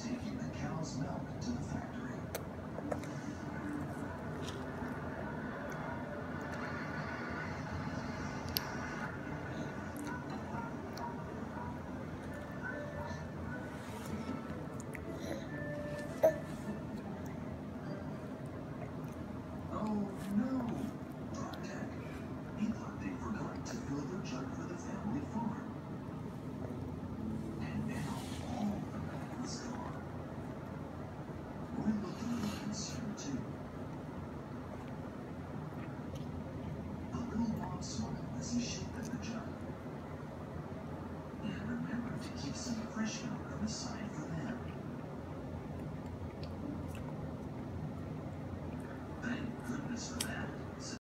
taking the cow's milk to the as at the jug. And remember to keep some fresh milk on the side for them. Thank goodness for that.